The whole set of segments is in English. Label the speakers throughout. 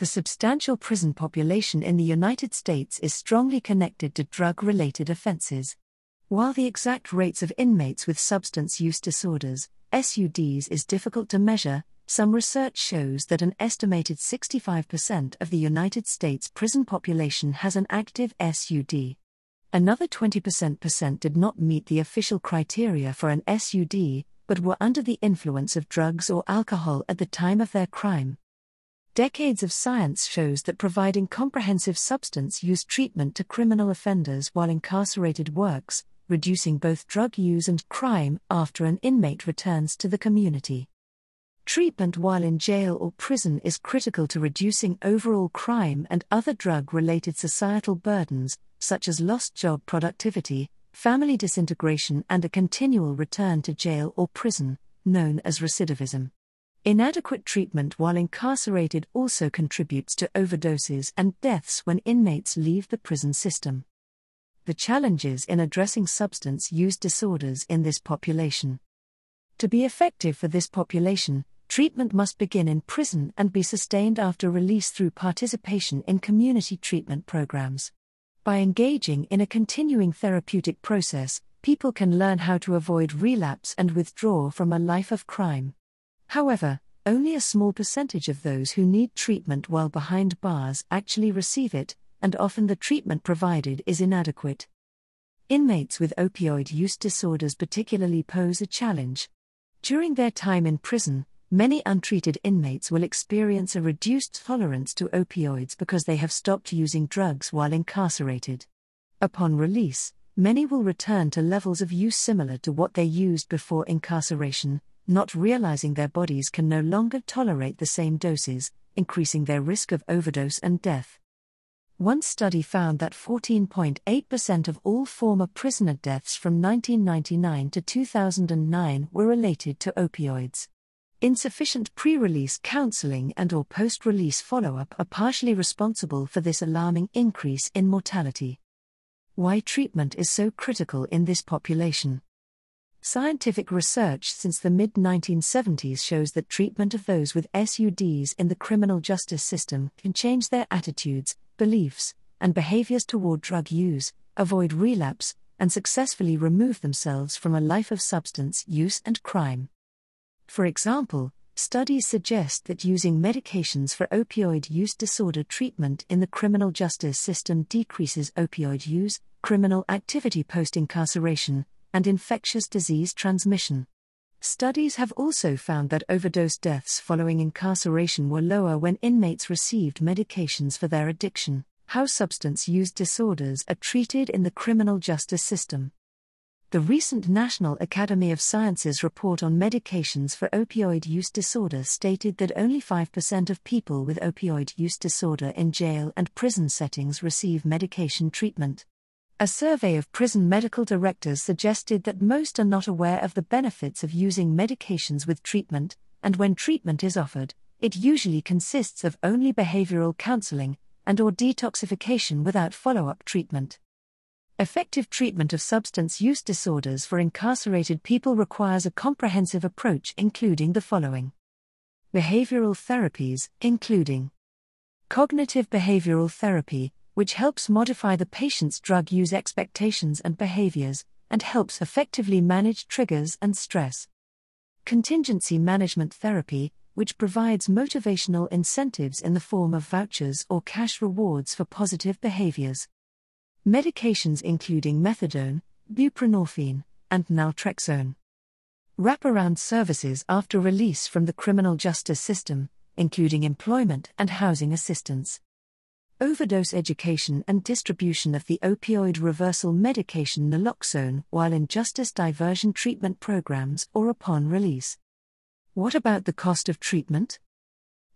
Speaker 1: The substantial prison population in the United States is strongly connected to drug related offenses. While the exact rates of inmates with substance use disorders, SUDs, is difficult to measure, some research shows that an estimated 65% of the United States prison population has an active SUD. Another 20% did not meet the official criteria for an SUD, but were under the influence of drugs or alcohol at the time of their crime. Decades of science shows that providing comprehensive substance use treatment to criminal offenders while incarcerated works, reducing both drug use and crime after an inmate returns to the community. Treatment while in jail or prison is critical to reducing overall crime and other drug related societal burdens, such as lost job productivity, family disintegration, and a continual return to jail or prison, known as recidivism. Inadequate treatment while incarcerated also contributes to overdoses and deaths when inmates leave the prison system. The challenges in addressing substance use disorders in this population. To be effective for this population, treatment must begin in prison and be sustained after release through participation in community treatment programs. By engaging in a continuing therapeutic process, people can learn how to avoid relapse and withdraw from a life of crime. However, only a small percentage of those who need treatment while behind bars actually receive it, and often the treatment provided is inadequate. Inmates with opioid use disorders particularly pose a challenge. During their time in prison, Many untreated inmates will experience a reduced tolerance to opioids because they have stopped using drugs while incarcerated. Upon release, many will return to levels of use similar to what they used before incarceration, not realizing their bodies can no longer tolerate the same doses, increasing their risk of overdose and death. One study found that 14.8% of all former prisoner deaths from 1999 to 2009 were related to opioids. Insufficient pre-release counseling and or post-release follow-up are partially responsible for this alarming increase in mortality. Why treatment is so critical in this population. Scientific research since the mid 1970s shows that treatment of those with SUDs in the criminal justice system can change their attitudes, beliefs, and behaviors toward drug use, avoid relapse, and successfully remove themselves from a life of substance use and crime. For example, studies suggest that using medications for opioid use disorder treatment in the criminal justice system decreases opioid use, criminal activity post incarceration, and infectious disease transmission. Studies have also found that overdose deaths following incarceration were lower when inmates received medications for their addiction. How substance use disorders are treated in the criminal justice system. The recent National Academy of Sciences report on medications for opioid use disorder stated that only 5% of people with opioid use disorder in jail and prison settings receive medication treatment. A survey of prison medical directors suggested that most are not aware of the benefits of using medications with treatment, and when treatment is offered, it usually consists of only behavioral counseling and or detoxification without follow-up treatment. Effective treatment of substance use disorders for incarcerated people requires a comprehensive approach, including the following behavioral therapies, including cognitive behavioral therapy, which helps modify the patient's drug use expectations and behaviors, and helps effectively manage triggers and stress. Contingency management therapy, which provides motivational incentives in the form of vouchers or cash rewards for positive behaviors. Medications including methadone, buprenorphine, and naltrexone. Wraparound services after release from the criminal justice system, including employment and housing assistance. Overdose education and distribution of the opioid reversal medication naloxone while in justice diversion treatment programs or upon release. What about the cost of treatment?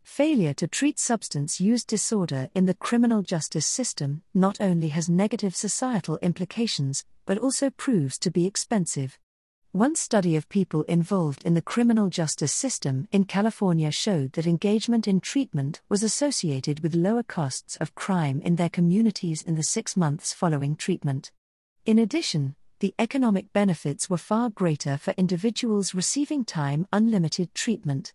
Speaker 1: Failure to treat substance use disorder in the criminal justice system not only has negative societal implications, but also proves to be expensive. One study of people involved in the criminal justice system in California showed that engagement in treatment was associated with lower costs of crime in their communities in the six months following treatment. In addition, the economic benefits were far greater for individuals receiving time unlimited treatment.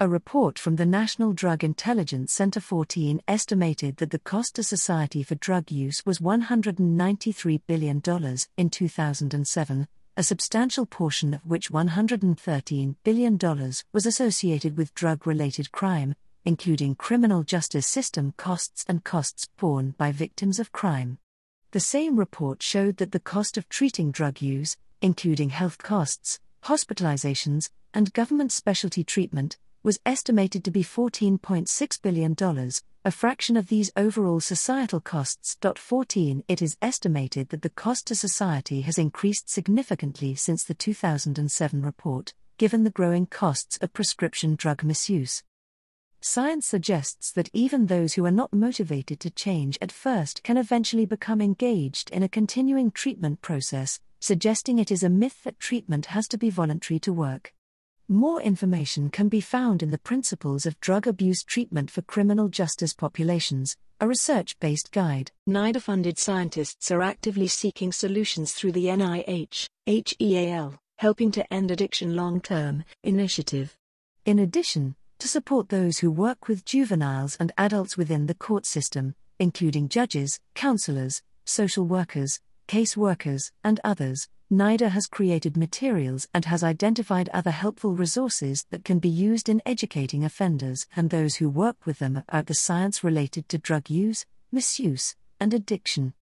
Speaker 1: A report from the National Drug Intelligence Center 14 estimated that the cost to society for drug use was $193 billion in 2007, a substantial portion of which $113 billion was associated with drug related crime, including criminal justice system costs and costs borne by victims of crime. The same report showed that the cost of treating drug use, including health costs, hospitalizations, and government specialty treatment, was estimated to be $14.6 billion, a fraction of these overall societal costs. 14 It is estimated that the cost to society has increased significantly since the 2007 report, given the growing costs of prescription drug misuse. Science suggests that even those who are not motivated to change at first can eventually become engaged in a continuing treatment process, suggesting it is a myth that treatment has to be voluntary to work. More information can be found in the Principles of Drug Abuse Treatment for Criminal Justice Populations, a research based guide. NIDA funded scientists are actively seeking solutions through the NIH, HEAL, Helping to End Addiction Long Term initiative. In addition, to support those who work with juveniles and adults within the court system, including judges, counselors, social workers, case workers, and others, NIDA has created materials and has identified other helpful resources that can be used in educating offenders and those who work with them about the science related to drug use, misuse, and addiction.